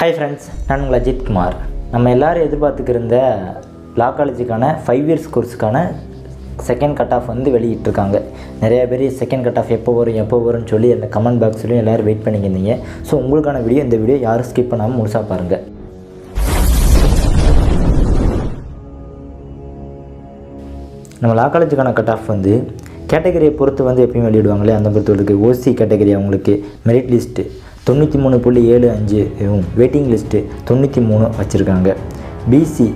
Hi friends நான் உங்கள் அஜித் குமார். நம்ம எல்லோரும் எதிர்பார்த்துக்கிருந்த லா காலேஜுக்கான ஃபைவ் இயர்ஸ் கோர்ஸுக்கான செகண்ட் கட் ஆஃப் வந்து வெளியிட்டிருக்காங்க. நிறைய பேர் செகண்ட் கட் ஆஃப் எப்போ வரும் எப்போ வரும்னு சொல்லி அந்த கமெண்ட் பாக்ஸ்லையும் எல்லோரும் வெயிட் பண்ணியிருந்தீங்க ஸோ உங்களுக்கான வீடியோ இந்த வீடியோ யாரும் ஸ்கிப் பண்ணாமல் முழுசாக பாருங்கள் நம்ம லா காலேஜுக்கான கட் ஆஃப் வந்து கேட்டகரியை பொறுத்து வந்து எப்பயும் வெளியிடுவாங்களே அந்த பொறுத்தவரைக்கு ஓசி கேட்டகரி அவங்களுக்கு மெரிட் லிஸ்ட்டு தொண்ணூற்றி மூணு புள்ளி ஏழு அஞ்சு வெயிட்டிங் லிஸ்ட்டு தொண்ணூற்றி மூணு வச்சுருக்காங்க. பிசி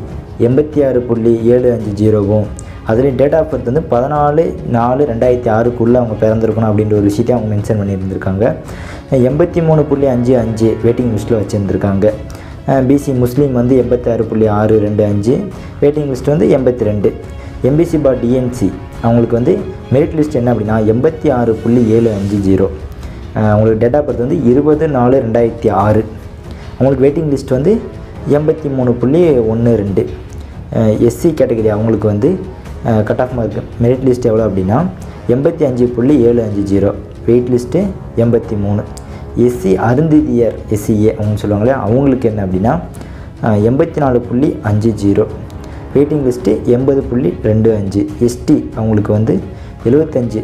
எண்பத்தி ஆறு புள்ளி ஏழு அஞ்சு ஜீரோவும் அதுலேயும் டேட் ஆஃப் பர்த் வந்து பதினாலு நாலு ரெண்டாயிரத்தி ஆறுக்குள்ளே அவங்க பிறந்திருக்கணும் அப்படின்ற ஒரு விஷயத்தையும் அவங்க மென்ஷன் பண்ணியிருந்திருக்காங்க. எண்பத்தி மூணு புள்ளி அஞ்சு அஞ்சு வெயிட்டிங் லிஸ்ட்டில் வச்சுருந்துருக்காங்க. பிசி முஸ்லீம் வந்து எண்பத்தாறு புள்ளி ஆறு ரெண்டு அஞ்சு வெயிட்டிங் லிஸ்ட் வந்து எண்பத்தி ரெண்டு. எம்பிசி பா டிஎன்சி அவங்களுக்கு வந்து மெரிட் லிஸ்ட் என்ன அப்படின்னா எண்பத்தி ஆறு புள்ளி ஏழு அஞ்சு ஜீரோ. அவங்களுக்கு டேட் ஆஃப் பர்த் வந்து இருபது நாலு ரெண்டாயிரத்தி ஆறு. அவங்களுக்கு வெயிட்டிங் லிஸ்ட் வந்து எண்பத்தி மூணு புள்ளி ஒன்று ரெண்டு. எஸ்சி கேட்டகரி அவங்களுக்கு வந்து cut off mark merit list எவ்வளோ அப்படின்னா எண்பத்தி அஞ்சு புள்ளி ஏழு அஞ்சு ஜீரோ. வெயிட் லிஸ்ட்டு எண்பத்தி மூணு. எஸ்சி அருந்திதியர் எஸ்சிஏ அவங்க சொல்லுவாங்களே அவங்களுக்கு என்ன அப்படின்னா எண்பத்தி நாலு புள்ளி அஞ்சு ஜீரோ. வெயிட்டிங் லிஸ்ட்டு எண்பது புள்ளி ரெண்டு அஞ்சு. எஸ்டி அவங்களுக்கு வந்து எழுபத்தஞ்சு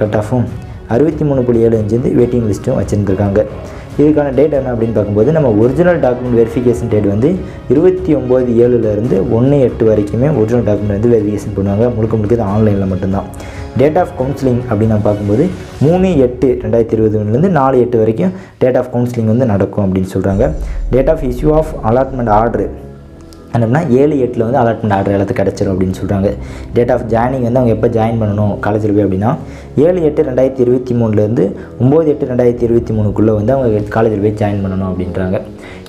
கட் ஆஃபும் அறுபத்தி மூணு புள்ளி ஏழு அஞ்சு வந்து வெயிட்டிங் லிஸ்ட்டும் வச்சுருந்துருக்காங்க. இதுக்கான டேட் என்ன அப்படின்னு பார்க்கும்போது நம்ம ஒரிஜினல் டாக்குமெண்ட் வெரிஃபிகேஷன் டேட் வந்து இருபத்தி ஒம்பது ஏழுலேருந்து ஒன்று எட்டு வரைக்குமே ஒரிஜினல் டாக்குமெண்ட் வந்து வெரிஃபிகேஷன் பண்ணுவாங்க. முழுக்க முழுக்க இது ஆன்லைனில் மட்டும்தான். டேட் ஆஃப் கவுன்சிலிங் அப்படின்னு நம்ம பார்க்கும்போது மூணு எட்டு ரெண்டாயிரத்தி இருபது ஒன்றுலேருந்து நாலு எட்டு வரைக்கும் டேட் ஆஃப் கவுன்சிலிங் வந்து நடக்கும் அப்படின்னு சொல்கிறாங்க date of issue of allotment order என்னன்னா ஏழு எட்டில் வந்து அலாட்மெண்ட் ஆர்டர் எல்லாத்துக்கும் கிடச்சிரும் அப்படின்னு சொல்கிறாங்க டேட் ஆஃப் ஜாயினிங் வந்து அவங்க எப்போ ஜாயின் பண்ணணும் காலேஜில் போய் அப்படின்னா ஏழு எட்டு ரெண்டாயிரத்தி இருபத்தி மூணுலேருந்து ஒம்பது எட்டு ரெண்டாயிரத்தி இருபத்தி மூணுக்குள்ளே வந்து அவங்க காலேஜில் போய் ஜாயின் பண்ணணும் அப்படின்றாங்க.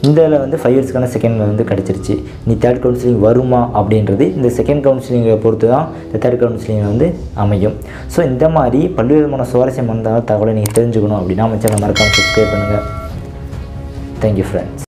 இதில் வந்து ஃபைவ் இயர்ஸ்க்கான செகண்ட் வந்து கிடச்சிருச்சு. நீ தேர்ட் கவுன்சிலிங் வருமா அப்படின்றது இந்த செகண்ட் கவுன்சிலிங்கை பொறுத்து தான் இந்த தேர்ட் கவுன்சிலிங் வந்து அமையும். ஸோ இந்த மாதிரி பல்வேறு விதமான வந்தால் தகவலை நீங்கள் தெரிஞ்சுக்கணும் அப்படின்னா அமைச்சர் மறக்காமல் சப்ஸ்கிரைப் பண்ணுங்கள் தேங்க்யூ ஃப்ரெண்ட்ஸ்